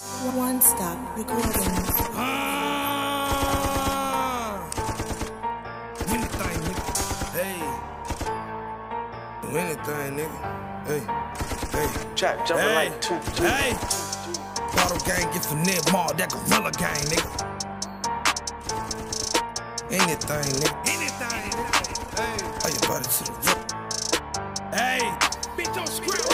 One stop recording. Ah! Anything, nigga. Hey. Anything, nigga. Hey. Hey. Trap jumping hey. like two, two. Hey. Bottom gang get finesse mark that gorilla gang, nigga. Anything, nigga. Anything, nigga. Hey. Are you body to the Hey. Bitch, don't screw.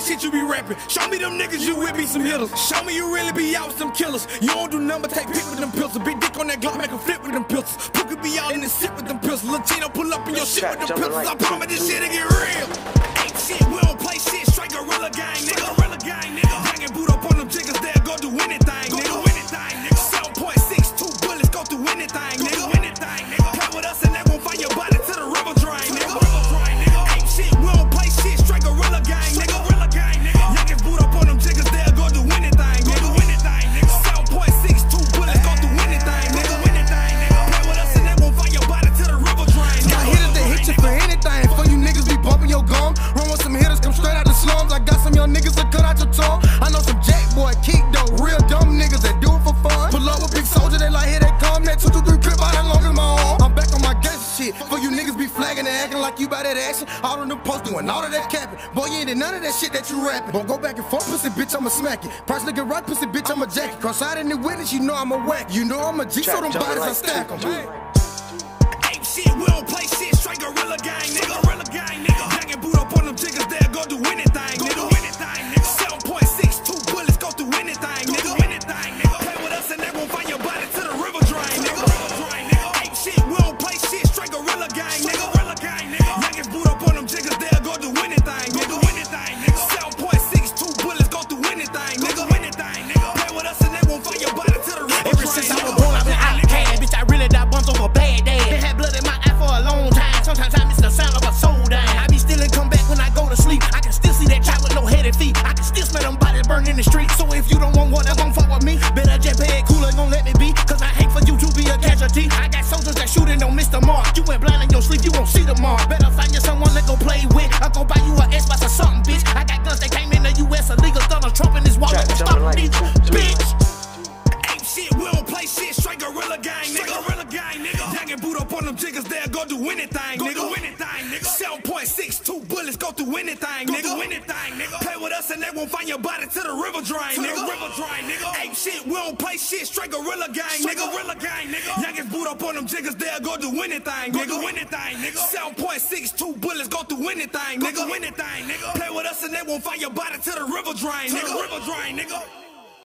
that shit you be rapping. Show me them niggas you with me some hitters. Show me you really be out with some killers. You don't do number, take pick with them pistols. Big dick on that Glock, make a flip with them pistols. Puka be out in the sit with them pills. Latino pull up in your shit with them pills. I promise this shit to get real. Ain't shit, we don't play shit. Straight gorilla gang, nigga. Gorilla gang, nigga. Banging boot up on them jiggers, they'll go do anything, nigga. you by that action. All on them post doing all of that capping. Boy, you ain't in none of that shit that you rapping. Don't go back and forth, pussy bitch, I'ma smack it. Price looking right, pussy bitch, I'ma jack it. Cross out in the witness, you know I'm a whack. You know I'm a G, so them bodies I stack them. Ape shit, we don't play shit, straight gorilla gang, nigga. nigga. 7.62 bullets go through anything, go nigga. Through anything, nigga. Play with us and they won't find your body to the river drain, to nigga. The river drain, nigga. Ape shit, we don't play shit. Straight gorilla gang, Straight nigga. Gorilla gang, nigga. Youngins boot up on them jiggers, they'll go do anything, go nigga. Do anything, nigga. 7.62 bullets go through anything, go nigga. Through anything, nigga. Play with us and they won't find your body to the river drain, to nigga. The river drain, nigga.